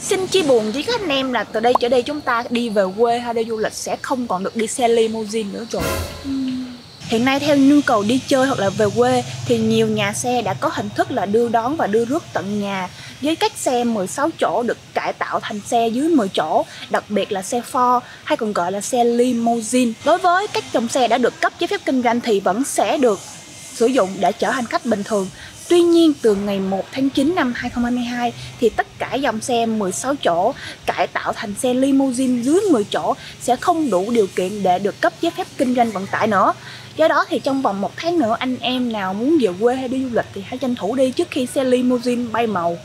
Xin chia buồn với các anh em là từ đây trở đi chúng ta đi về quê hay đi du lịch sẽ không còn được đi xe limousine nữa rồi. Hiện nay theo nhu cầu đi chơi hoặc là về quê thì nhiều nhà xe đã có hình thức là đưa đón và đưa rước tận nhà với các xe 16 chỗ được cải tạo thành xe dưới 10 chỗ, đặc biệt là xe Ford hay còn gọi là xe limousine. Đối với các dòng xe đã được cấp giấy phép kinh doanh thì vẫn sẽ được sử dụng để chở hành khách bình thường. Tuy nhiên, từ ngày 1 tháng 9 năm 2022 thì tất cả dòng xe 16 chỗ cải tạo thành xe limousine dưới 10 chỗ sẽ không đủ điều kiện để được cấp giấy phép kinh doanh vận tải nữa. Do đó thì trong vòng một tháng nữa anh em nào muốn về quê hay đi du lịch thì hãy tranh thủ đi trước khi xe limousine bay màu.